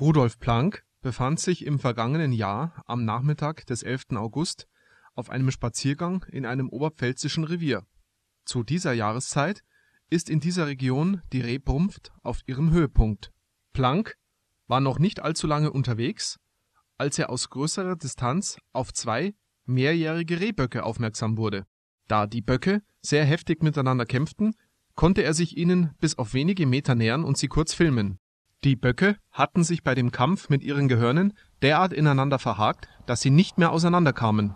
Rudolf Planck befand sich im vergangenen Jahr am Nachmittag des 11. August auf einem Spaziergang in einem oberpfälzischen Revier. Zu dieser Jahreszeit ist in dieser Region die Rebbrunft auf ihrem Höhepunkt. Planck war noch nicht allzu lange unterwegs, als er aus größerer Distanz auf zwei mehrjährige Rehböcke aufmerksam wurde. Da die Böcke sehr heftig miteinander kämpften, konnte er sich ihnen bis auf wenige Meter nähern und sie kurz filmen. Die Böcke hatten sich bei dem Kampf mit ihren Gehörnen derart ineinander verhakt, dass sie nicht mehr auseinander kamen